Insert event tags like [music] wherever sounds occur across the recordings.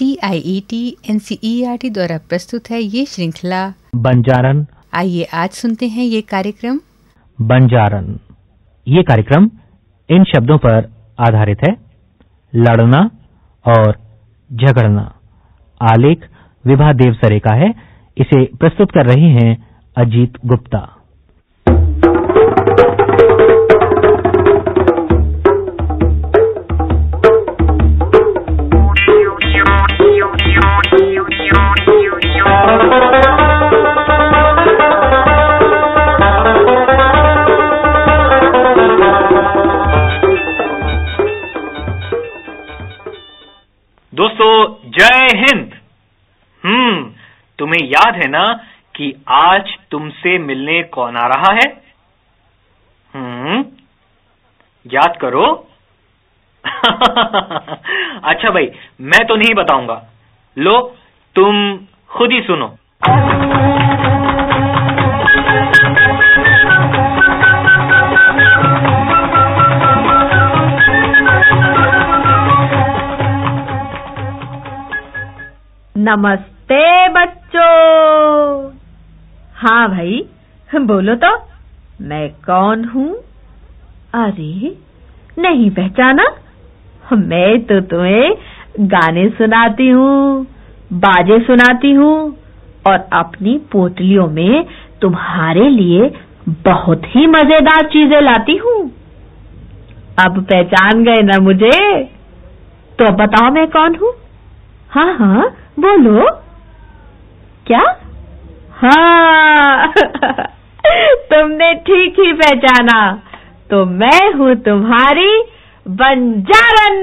C I E T N C E R T द्वारा प्रस्तुत है ये श्रृंखला। बंजारन। आइए आज सुनते हैं ये कार्यक्रम। बंजारन। ये कार्यक्रम इन शब्दों पर आधारित है। लड़ना और झगड़ना। आलेख विभा देवसरे का है। इसे प्रस्तुत कर रही हैं अजीत गुप्ता। है ना कि आज तुमसे मिलने कौन आ रहा है? हम्म याद करो। [laughs] अच्छा भाई, मैं तो नहीं बताऊँगा। लो, तुम खुद ही सुनो। नमस्ते बच्चों। हाँ भाई बोलो तो। मैं कौन हूँ? अरे, नहीं पहचाना? मैं तो तुम्हें गाने सुनाती हूँ, बाजे सुनाती हूँ, और अपनी पोटलियों में तुम्हारे लिए बहुत ही मज़ेदार चीज़ें लाती हूँ। अब पहचान गए ना मुझे? तो बताओ मैं कौन हूँ? हाँ हाँ बोलो। क्या? हाँ। [laughs] तुमने ठीक ही पहचाना। तो मैं हूँ तुम्हारी बंजारन।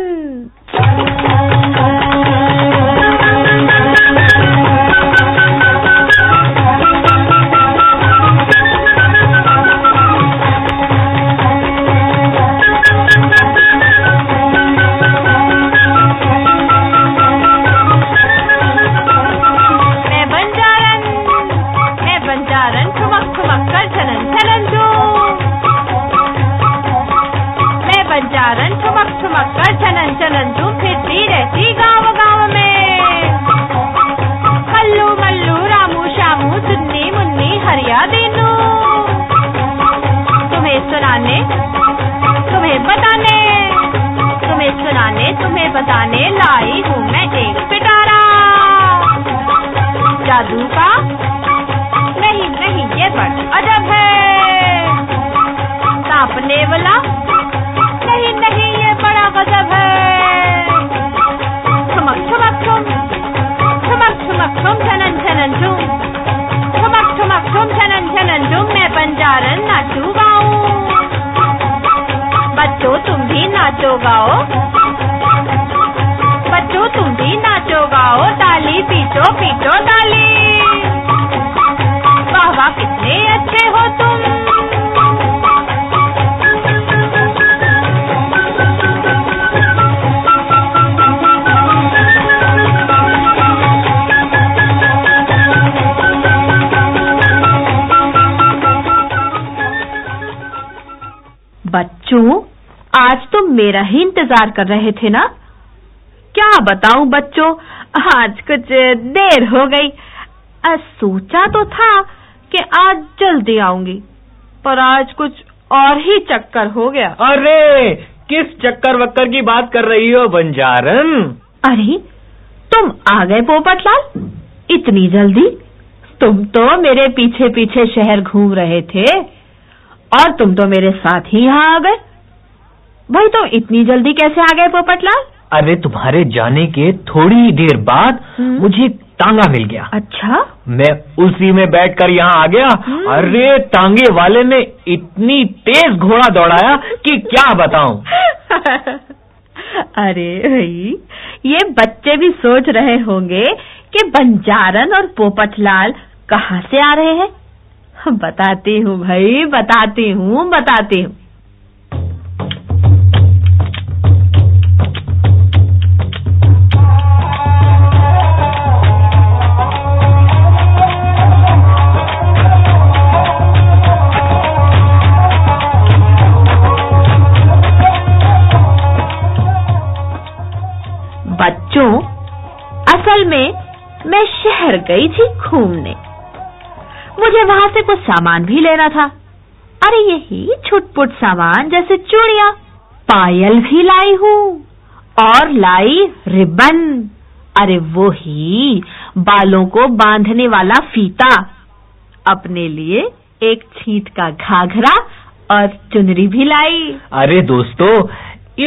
बताने लाई हूँ मैं एक पिटारा। जादू का? नहीं नहीं, ये बड़ अजब है। तापने वाला? नहीं नहीं, ये बड़ा गजब है। ठुमक ठुमक ठुम ठुमक ठुमक ठुम झनन झनन झुम ठुमक ठुमक ठुम झनन झनन झुम मैं बंजारन नाचू गाऊं बच्चों, तुम भी नाचो गाओ। बच्चों आज तुम मेरा ही इंतज़ार कर रहे थे ना? क्या बताऊँ बच्चों आज कुछ देर हो गई। सोचा तो था कि आज जल्दी आऊँगी पर आज कुछ और ही चक्कर हो गया। अरे किस चक्कर वक्कर की बात कर रही हो बंजारन? अरे तुम आ गए पोपटलाल इतनी जल्दी? तुम तो मेरे पीछे पीछे शहर घूम रहे थे। और तुम तो मेरे साथ ही यहाँ आ गए। भाई तो इतनी जल्दी कैसे आ गए पोपटलाल अरे तुम्हारे जाने के थोड़ी देर बाद हम्म। मुझे तांगा मिल गया। अच्छा। मैं उसी में बैठकर यहाँ आ गया। हम्म। अरे तांगे वाले ने इतनी तेज घोड़ा दौड़ाया कि क्या बताऊँ? [laughs] अरे भाई ये बच्चे भी सोच रहे होंगे कि बंजारन और पोपटलाल कहाँ से आ रहे हैं? [laughs] बताती हूँ भाई, बताती हूँ बताती हूँ। बच्चों, असल में मैं शहर गई थी घूमने। मुझे वहाँ से कुछ सामान भी लेना था। अरे यही छुटपुट सामान जैसे चूड़िया। पायल भी लाई हूँ और लाई रिबन। अरे वो ही बालों को बांधने वाला फीता। अपने लिए एक छीट का घाघरा और चुनरी भी लाई। अरे दोस्तों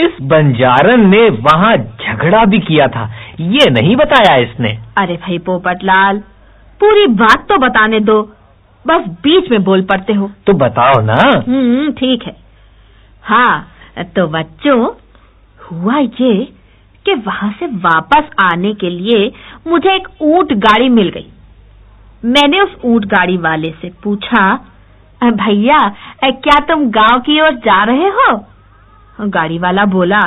इस बंजारन ने वहाँ झगड़ा भी किया था। ये नहीं बताया इसने। अरे भाई पोपटलाल पूरी बात तो बताने दो। बस बीच में बोल पड़ते हो। तो बताओ ना। हम्म ठीक है। हाँ तो बच्चों हुआ ये कि वहाँ से वापस आने के लिए मुझे एक ऊँट गाड़ी मिल गई। मैंने उस ऊँट गाड़ी वाले से पूछा भैया क्या तुम गाँव की ओर जा रहे हो? गाड़ी वाला बोला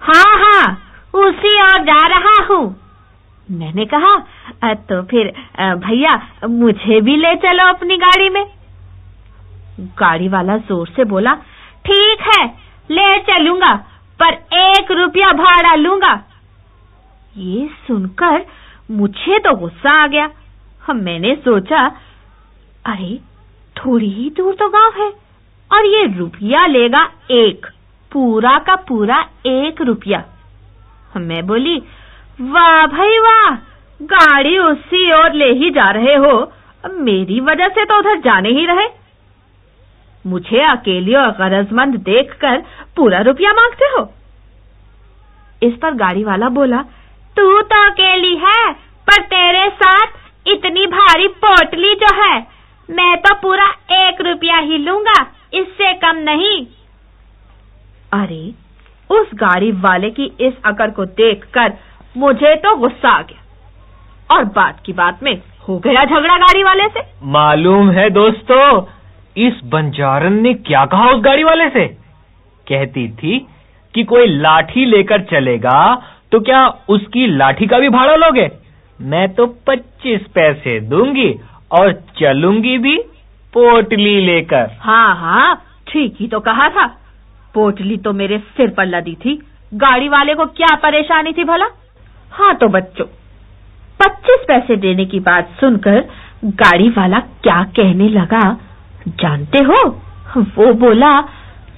हाँ हाँ उसी ओर जा रहा हूँ। मैंने कहा तो फिर भैया, मुझे भी ले चलो अपनी गाड़ी में. गाड़ी वाला ज़ोर से बोला, ठीक है, ले चलूँगा, पर एक रुपया भाड़ा लूँगा. ये सुनकर मुझे तो गुस्सा आ गया। हम मैंने सोचा, अरे, थोड़ी ही दूर तो गाँव है, और ये रुपया लेगा एक, पूरा का पूरा एक रुपया। मैं बोली वाह भाई वाह, गाड़ी उसी ओर ले ही जा रहे हो। मेरी वजह से तो उधर जाने ही रहे। मुझे अकेली और गरजमंद देखकर पूरा रुपया मांगते हो? इस पर गाड़ी वाला बोला, तू तो अकेली है, पर तेरे साथ इतनी भारी पोटली जो है, मैं तो पूरा एक रुपया ही लूँगा, इससे कम नहीं। अरे, उस गाड़ी वाले की इस अकड़ को देखकर मुझे तो गुस्सा आ गया। और बात की बात में हो गया झगड़ा गाड़ी वाले से। मालूम है दोस्तों इस बंजारन ने क्या कहा उस गाड़ी वाले से? कहती थी कि कोई लाठी लेकर चलेगा तो क्या उसकी लाठी का भी भाड़ा लोगे? मैं तो पच्चीस पैसे दूँगी और चलूँगी भी पोटली लेकर। हाँ हाँ ठीक ही तो कहा था। पोटली तो मेरे सिर पर लदी थी। गाड़ी वाले को क्या परेशानी थी भला? हाँ तो बच्चों, पच्चीस पैसे देने की बात सुनकर गाड़ी वाला क्या कहने लगा? जानते हो? वो बोला,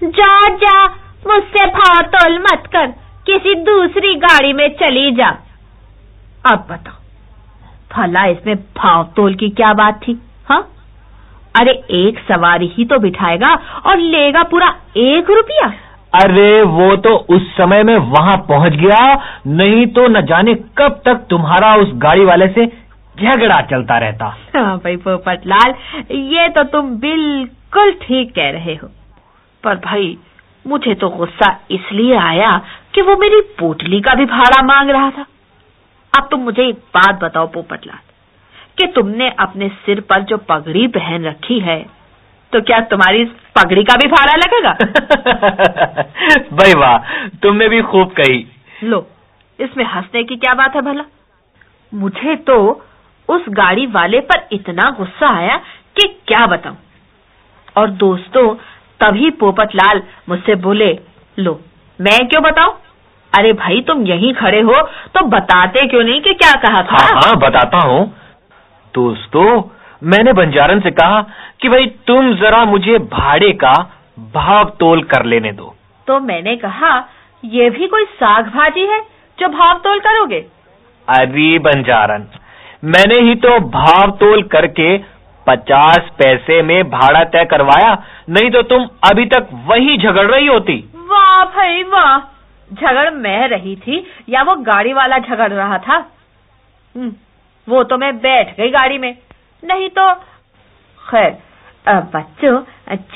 जा जा, मुझसे भाव तोल मत कर, किसी दूसरी गाड़ी में चली जा। अब बताओ, भला इसमें भाव तोल की क्या बात थी हाँ? अरे एक सवारी ही तो बिठाएगा और लेगा पूरा एक रुपया। अरे वो तो उस समय में वहाँ पहुँच गया, नहीं तो न जाने कब तक तुम्हारा उस गाड़ी वाले से झगड़ा चलता रहता। हाँ भाई पोपटलाल ये तो तुम बिल्कुल ठीक कह रहे हो। पर भाई, मुझे तो गुस्सा इसलिए आया कि वो मेरी पोटली का भी भाड़ा मांग रहा था। अब तुम मुझे एक बात बताओ पोपटलाल कि तुमने अपने सिर पर जो पगड़ी पहन रखी है तो क्या तुम्हारी पगड़ी का भी भाड़ा लगेगा? [laughs] भाई वाह तुमने भी खूब कही। लो इसमें हंसने की क्या बात है भला? मुझे तो उस गाड़ी वाले पर इतना गुस्सा आया कि क्या बताऊँ। और दोस्तों तभी पोपटलाल मुझसे बोले लो मैं क्यों बताऊँ? अरे भाई तुम यहीं खड़े हो तो बताते क्यों नहीं कि क्या कहा था? हाँ हाँ बताता हूँ। दोस्तों मैंने बंजारन से कहा कि भाई तुम जरा मुझे भाड़े का भाव तोल कर लेने दो। तो मैंने कहा ये भी कोई साग भाजी है जो भाव तोल करोगे? अरे बंजारन मैंने ही तो भाव तोल करके पचास पैसे में भाड़ा तय करवाया नहीं तो तुम अभी तक वही झगड़ रही होती। वाह भाई वाह। झगड़ मैं रही थी या वो गाड़ी वाला झगड़ रहा था? हम्म, वो तो मैं बैठ गई गाड़ी में। नहीं तो खैर, अब बच्चों,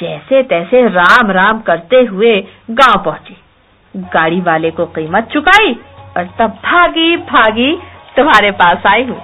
जैसे तैसे राम राम करते हुए गाँव पहुँची। गाड़ी वाले को कीमत चुकाई और तब भागी भागी तुम्हारे पास आई हूँ।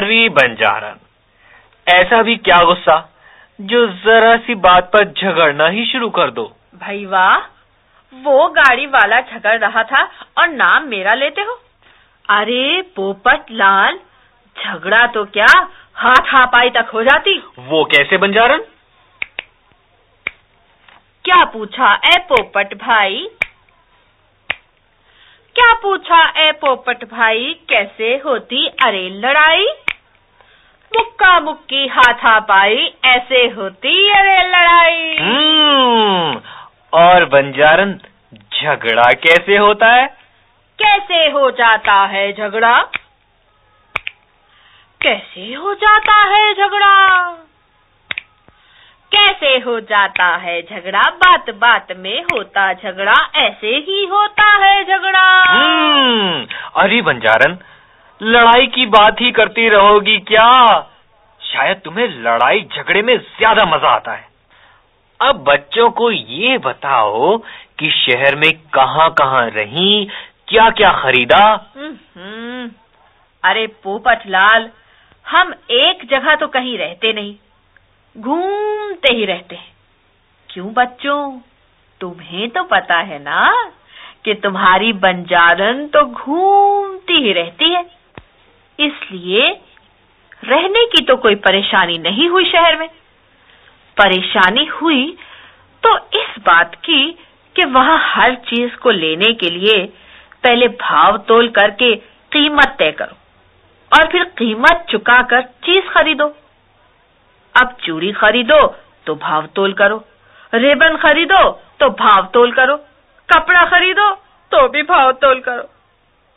अरी बंजारन ऐसा भी क्या गुस्सा? जो जरा सी बात पर झगड़ना ही शुरू कर दो। भाई वाह वो गाड़ी वाला झगड़ रहा था और नाम मेरा लेते हो? अरे पोपट लाल झगड़ा तो क्या हाथ हापाई तक हो जाती? वो कैसे बंजारन क्या पूछा ए पोपट भाई? क्या पूछा ए पोपट भाई कैसे होती अरे लड़ाई? मुक्का मुक्की हाथा पाई ऐसे होती है अरे लड़ाई। हम्म और बंजारन झगड़ा कैसे होता है? कैसे हो जाता है झगड़ा? कैसे हो जाता है झगड़ा? कैसे हो जाता है झगड़ा? बात बात में होता झगड़ा ऐसे ही होता है झगड़ा। हम्म अरे बंजारन लड़ाई की बात ही करती रहोगी क्या? शायद तुम्हें लड़ाई झगड़े में ज़्यादा मज़ा आता है। अब बच्चों को ये बताओ कि शहर में कहाँ कहाँ रही क्या क्या खरीदा अरे पोपट लाल, हम एक जगह तो कहीं रहते नहीं, घूमते ही रहते हैं। क्यों बच्चों? तुम्हें तो पता है ना कि तुम्हारी बंजारन तो घूमती ही रहती है। इसलिए रहने की तो कोई परेशानी नहीं हुई शहर में। परेशानी हुई तो इस बात की कि वहाँ हर चीज़ को लेने के लिए पहले भाव तोल करके कीमत तय करो और फिर कीमत चुकाकर चीज़ खरीदो। अब चूड़ी खरीदो तो भाव तोल करो, रिबन खरीदो तो भाव तोल करो, कपड़ा खरीदो तो भी भाव तोल करो।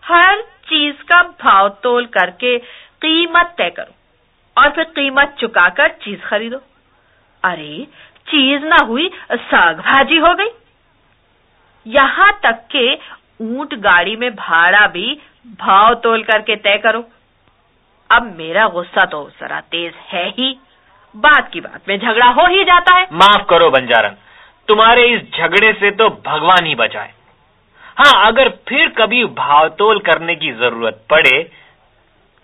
हर चीज़ का भाव तोल करके कीमत तय करो और फिर कीमत चुकाकर चीज़ खरीदो। अरे, चीज़ ना हुई, साग भाजी हो गई। यहाँ तक के ऊँट गाड़ी में भाड़ा भी भाव तोल करके तय करो। अब मेरा गुस्सा तो जरा तेज है ही। बात की बात में झगड़ा हो ही जाता है। माफ़ करो बंजारन, तुम्हारे इस झगड़े से तो भगवान ही बचाए। हाँ अगर फिर कभी भावतोल करने की ज़रूरत पड़े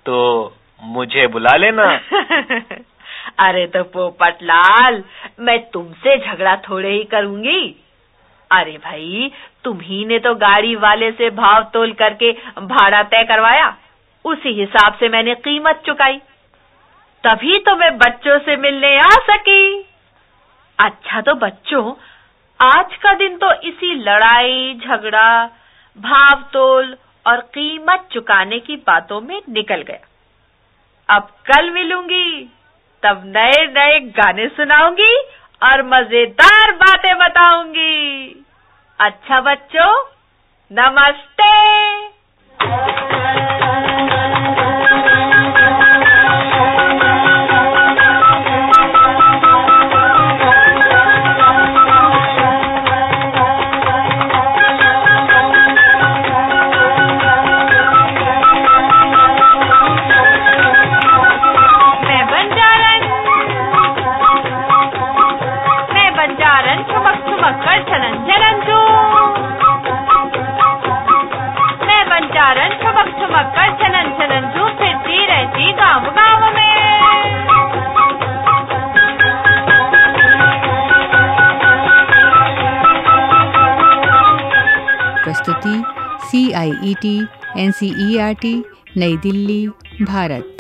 तो मुझे बुला लेना। [laughs] अरे तो पोपट लाल मैं तुमसे झगड़ा थोड़े ही करूँगी। अरे भाई, तुम्ही ने तो गाड़ी वाले से भाव तोल करके भाड़ा तय करवाया। उसी हिसाब से मैंने कीमत चुकाई। तभी तो मैं बच्चों से मिलने आ सकी। अच्छा तो बच्चों आज का दिन तो इसी लड़ाई, झगड़ा भाव तोल और कीमत चुकाने की बातों में निकल गया। अब कल मिलूँगी, तब नए नए गाने सुनाऊँगी और मज़ेदार बातें बताऊँगी। अच्छा बच्चों, नमस्ते! प्रस्तुति C I E T N C E R T नई दिल्ली भारत।